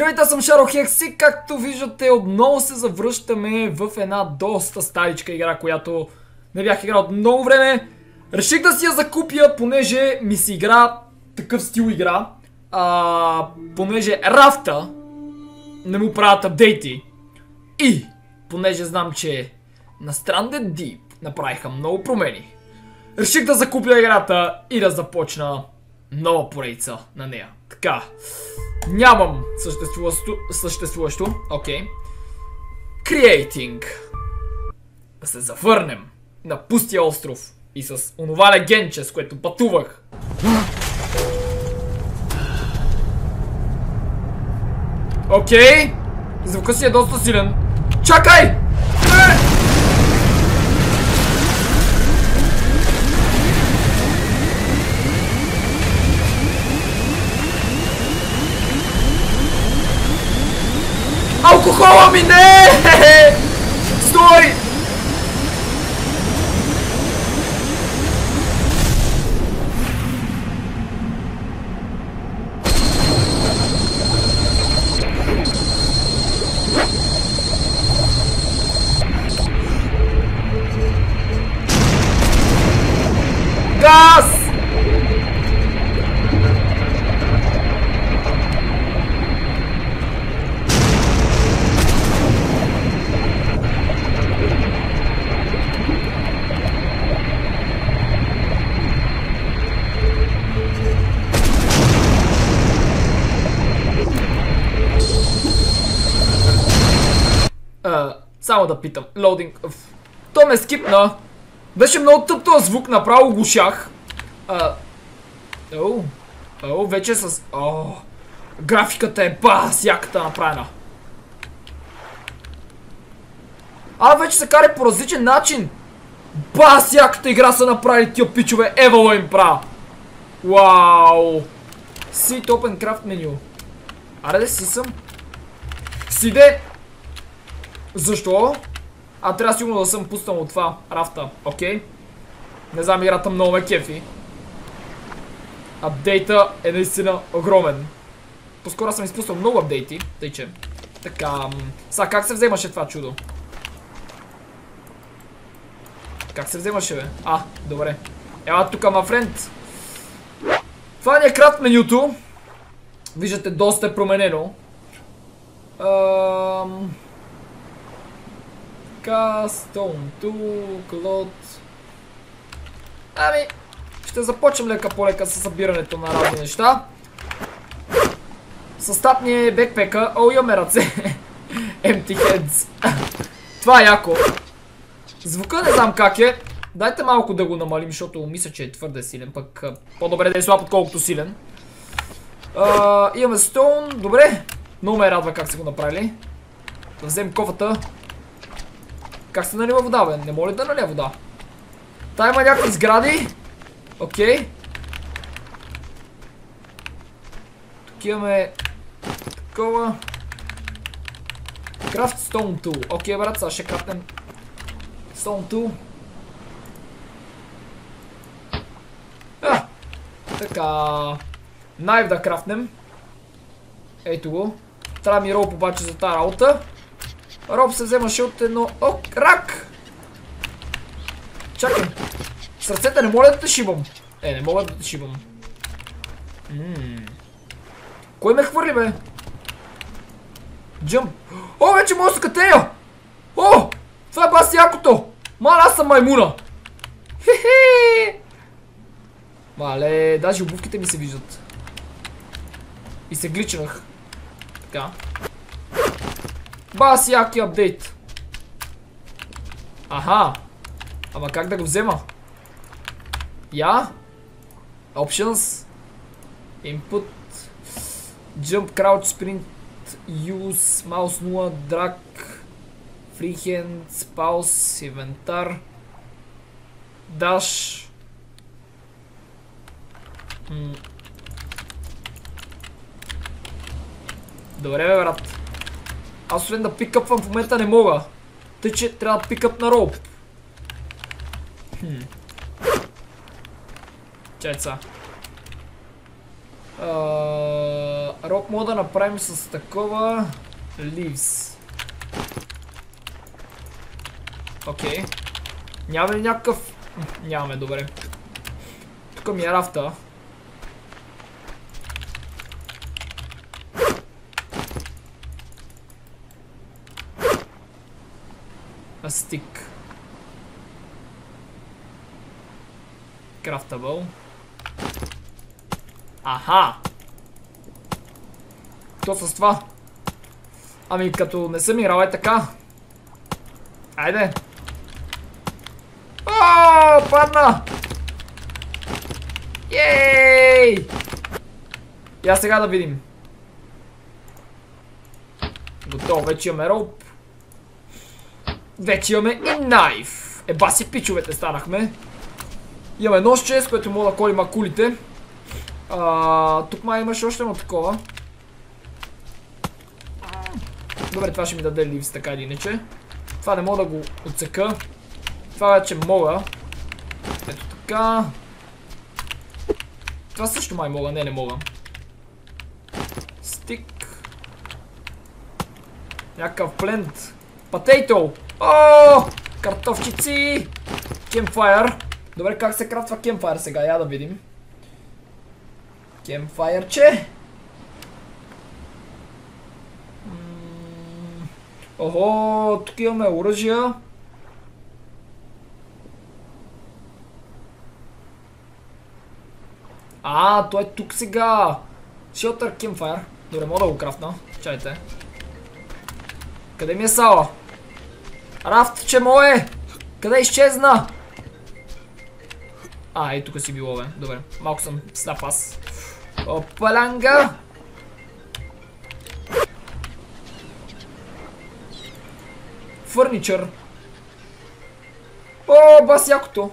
Здравейте, аз съм Шаро Хекси. Както виждате, отново се завръщаме в една доста старичка игра, която не бях играл от много време. Реших да си я закупя, понеже ми се игра такъв стил игра. А, понеже рафта не му правят апдейти. И, понеже знам, че на Stranded Deep направиха много промени. Реших да закупя играта и да започна нова поредица на нея. Така. Нямам съществуващо. съществуващо. Окей. Okay. Да се завърнем на пустия остров и с онова легенче, с което пътувах. Окей. Okay. Си е доста силен. Чакай! Алкохола ми не! Стой! Само да питам. Лоудинг. То ме скипна. Беше много тъп този звук, направо глушах. О, о, вече с... О, графиката е бас, яката направена. А, вече се кари по различен начин. Бас, яката игра са направили тия пичове. Евало им правя. Вау. Seat Open Craft меню. Аре да си съм. Сиде. Защо? А трябва сигурно да съм пуснал от това рафта, окей? Не знам, играта много ме кефи. Апдейта е наистина огромен. По-скоро съм изпуснал много апдейти, тъй че. Така, сега как се вземаше това чудо? Как се вземаше, бе? А, добре. Ела тук, ма френд. Това ни е крат менюто. Виждате, доста е променено. Ам... Така, Stone Tool, Cloud. Ами, ще започнем лека по лека с събирането на разни неща. Състав ни е бекпека. О, имаме ръце. Empty heads. Това е яко. Звука не знам как е. Дайте малко да го намалим, защото мисля, че е твърде силен. Пък по-добре да е слаб, отколкото силен. Имаме Stone. Добре. Много ме радва как са го направили. Да вземем кофата. Как се налива вода, бе? Не моля да наля вода. Та има някакви сгради. Окей. Тук имаме такова. Craft Stone Tool. Окей, брат, сега ще крафтем Stone Tool. А, така. Найв да крафтнем. Ето го. Трябва ми роуп обаче за тази работа. Роб се вземаше от едно... О, рак! Чакай. С ръцете не моля да те шибам. Е, не мога да те шибам. Кой ме хвърли, бе? Джъмп. О, вече мога да се катея! О! Това е баси якото! Мал, аз съм маймуна! Хе-хе! Мале, даже обувките ми се виждат. И се гличнах. Така. Бас яки апдейт. Аха. Ама как да го взема? Я? Options. Input. Jump, crouch, sprint, use, mouse 0, drag, freehand, pause, инвентар, dash. Добре бе брат. Аз освен да пикъпвам в момента не мога. Тъй, че трябва да пикъп на роуп. Хм. Чай Рок мога да направим с такова leaves. Окей. Нямаме ли някакъв... Нямаме, добре. Тук ми е рафта. A stick. Craftable. Аха! То с това? Ами като не съм играл е така. Айде! О, падна! Ей! Я сега да видим. Готово, вече имаме роуп. Вече имаме и найф. Еба си пичовете станахме. Имаме ножче, с което мога да колим акулите. Тук май имаш още едно такова. Добре, това ще ми даде ливс, така или иначе. Това не мога да го отсека. Това вече мога. Ето така. Това също май мога, не, не мога. Стик. Някакъв плент. Патейто! О! Картофчици! Кемфайр. Добре, как се крафтва кемфайр сега? Я да видим. Кемфайрче. Охо, тук имаме оръжия. А, той е тук сега. Shelter Campfire. Добре, мога да го крафтна. Чайте. Къде ми е сала? Рафт, че мое! Къде изчезна? А, и тук си било, бе. Добре. Малко съм сляп аз. Опаланга! Фърничър. О, бас якото.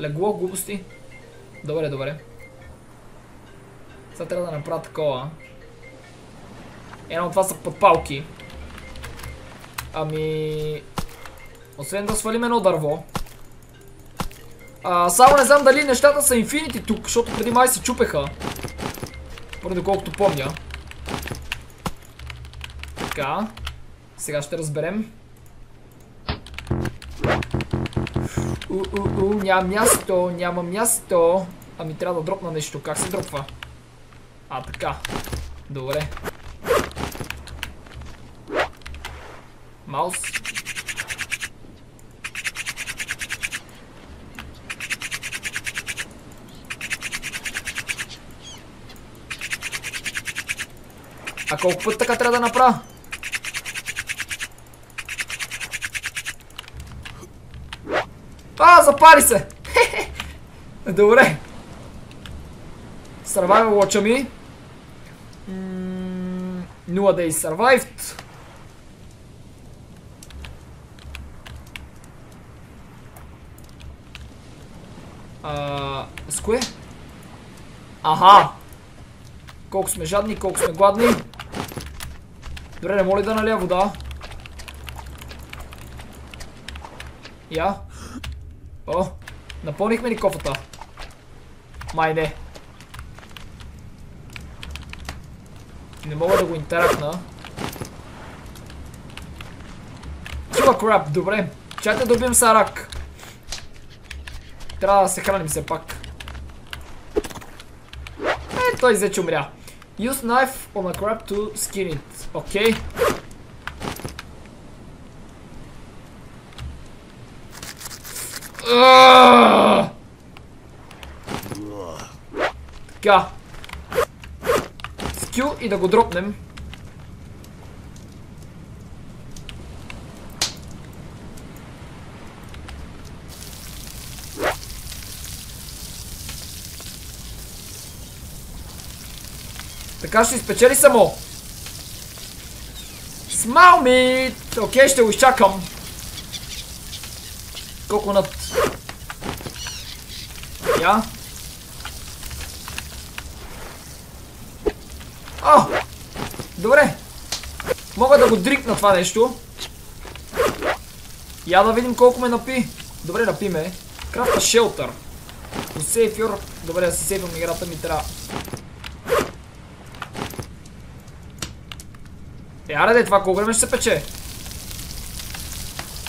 Легло, глупости. Добре, добре. Сега трябва да направя такова. Едно от това са подпалки. Ами... Освен да свалим едно дърво. А, само не знам дали нещата са инфинити тук, защото преди май се чупеха. Поради колкото помня. Така. Сега ще разберем. У, у, у, няма място, няма място. Ами трябва да дропна нещо. Как се дропва? А, така. Добре. Маус. А колко път така трябва да направя? А, запали се! Добре. Survival watch ми. 0 days survived. А, с кое? Аха! Колко сме жадни, колко сме гладни. Добре, не моли да наля вода. Я. О, напълнихме ли кофата? Май не. Не мога да го интеракна. Чува крап, добре. Чакай да убием Сарак. Трябва да се храним все пак. Е, той взе, умря. Use knife on a crab to skin it. Окей. Okay. Така. Скил и да го дропнем. Така ще изпечели само. Смал ми! Окей, ще го изчакам. Колко над... Я. О! Добре. Мога да го дрикна това нещо. Я да видим колко ме напи. Добре, напи ме. Крафта шелтър. Сейф Добре, да си сейфам играта ми трябва. Е, аре де, това колко време ще се пече?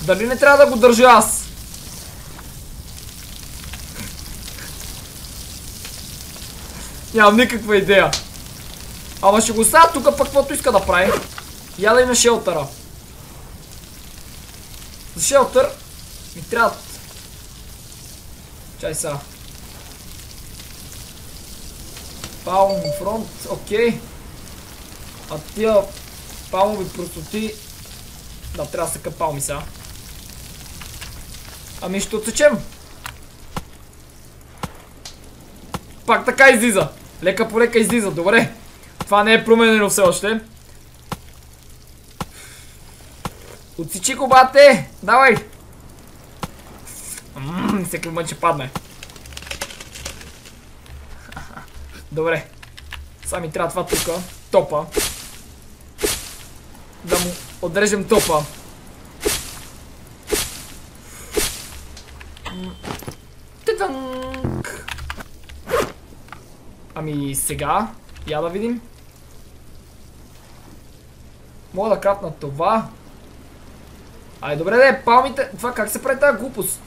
Дали не трябва да го държа аз? Нямам никаква идея. Ама ще го оставя тук пък каквото иска да прави. Я да има шелтъра. За шелтър ми трябва... Чай сега. Палм фронт, окей. А тия палмови простоти... Да, трябва да се капалми сега. Ами ще отсечем. Пак така излиза. Лека по лека излиза, добре. Това не е променено все още. Отсичи го, бате! Давай! Ммм, всеки момент ще падне. Добре. Сега ми трябва това тука. Топа. Да му отрежем топа. Ами сега, я да видим. Мога да кратна това. Ай, добре да е, палмите... Това как се прави тази глупост?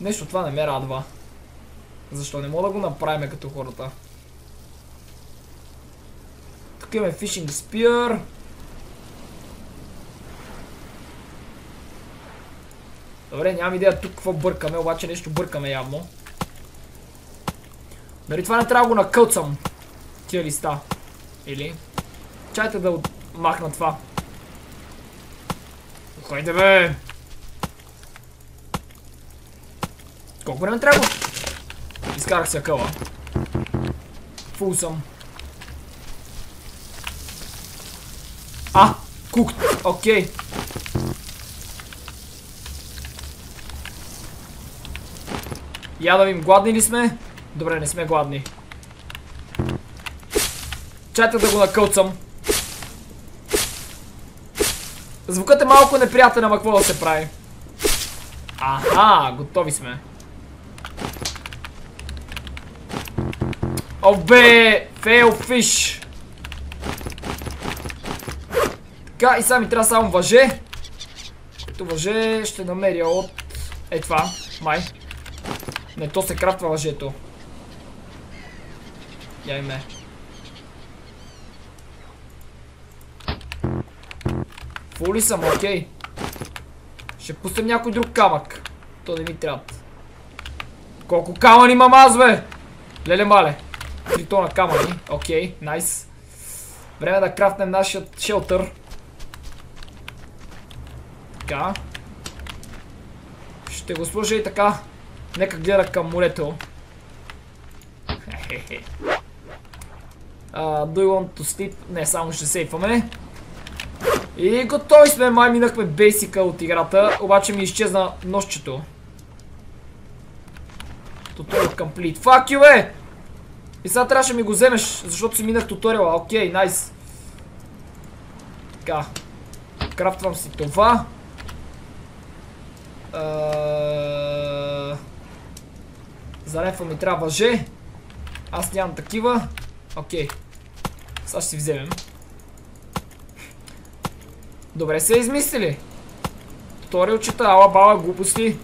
Нещо това не ме радва. Защо не мога да го направим като хората? Тук имаме Fishing Spear. Добре, нямам идея тук какво бъркаме, обаче нещо бъркаме явно. Дали това не трябва да го накълцам? Тия листа. Или? Чайте да махна това. Хайде бе! Колко време трябва? Изкарах се къла. Фул съм. Кукт! Окей. Я да видим, гладни ли сме? Добре, не сме гладни. Чайте да го накълцам. Звукът е малко неприятен, ама какво да се прави? Аха, готови сме. Обе, фейл фиш. Така, и сега ми трябва само въже. Ето въже ще намеря от... Е това, май. Не, то се крафтва въжето. Я име. Фули съм, окей. Ще пуснем някой друг камък. То не ми трябва. Колко камъни имам аз, бе? Леле мале. Три тона камъни. Окей, найс. Време да крафтнем нашия шелтър. Така. Ще го сложа и така. Нека гледа към морето. Uh, do you want to sleep? Не, само ще сейфваме. И готови сме, май минахме бейсика от играта, обаче ми изчезна нощчето. Туториал комплит. Fuck you, бе! И сега трябваше ми го вземеш, защото си минах туториала. Окей, найс. Така. Крафтвам си това. За рефа ми трябва въже. Аз нямам такива. Окей. Сега ще си вземем. Добре се измислили. Туториалчета, ала бала глупости.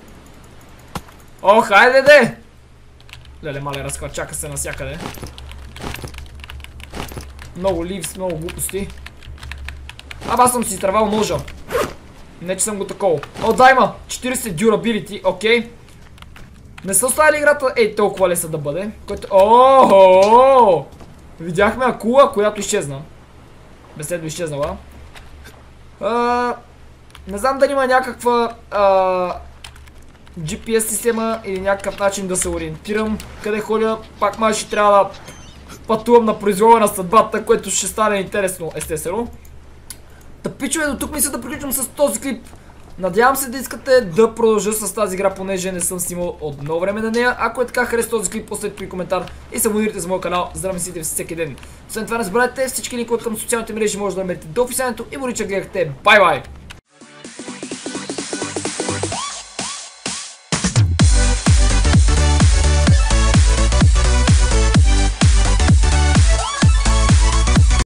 О, хайде де! Леле, мале, разклачака се насякъде. Много ливс, много глупости. Аба, аз съм си изтървал ножа. Не, че съм го такова. О, да има! 40 durability, окей. Не са оставили играта ей толкова леса да бъде. Който... Охо! Видяхме акула, която изчезна. Безследно изчезнала. не знам дали има някаква GPS система или някакъв начин да се ориентирам къде ходя. Пак май ще трябва да пътувам на произвола на съдбата, което ще стане интересно, естествено. Та пичове, до тук мисля да приключвам с този клип. Надявам се да искате да продължа с тази игра, понеже не съм снимал от много време на нея. Ако е така, харесате този клип, поставете ми коментар и се абонирайте за моя канал, за да ме всеки ден. Освен това не забравяйте, всички линкове към социалните мрежи може да намерите до описанието и моля, че гледахте. Бай-бай!